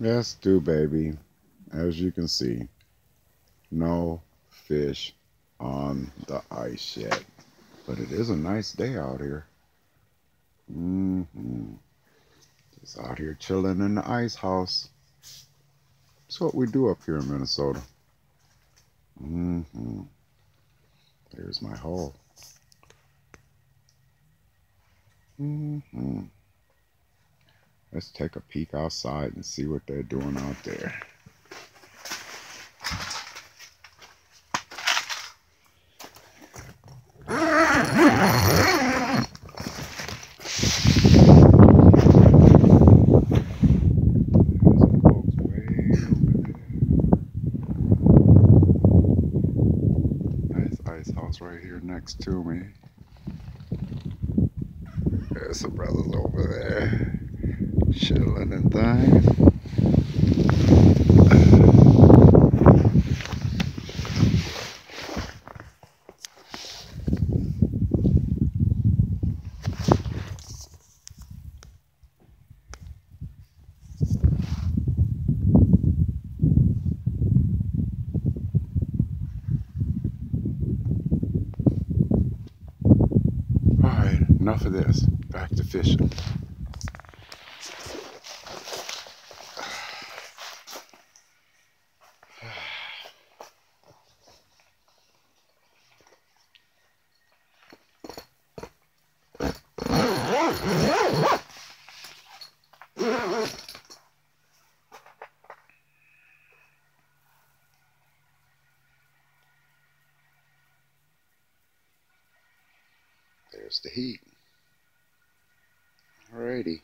Yes, do baby. As you can see, no fish on the ice yet. But it is a nice day out here. Mm-hmm. Just out here chilling in the ice house. That's what we do up here in Minnesota. Mm-hmm. There's my hole. Mm-hmm. Let's take a peek outside and see what they're doing out there. Nice ice house right here next to me. There's some brothers over there chilling and things. Enough of this. Back to fishing. There's the heat. Alrighty.